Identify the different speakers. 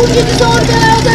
Speaker 1: Bu ti tornerò da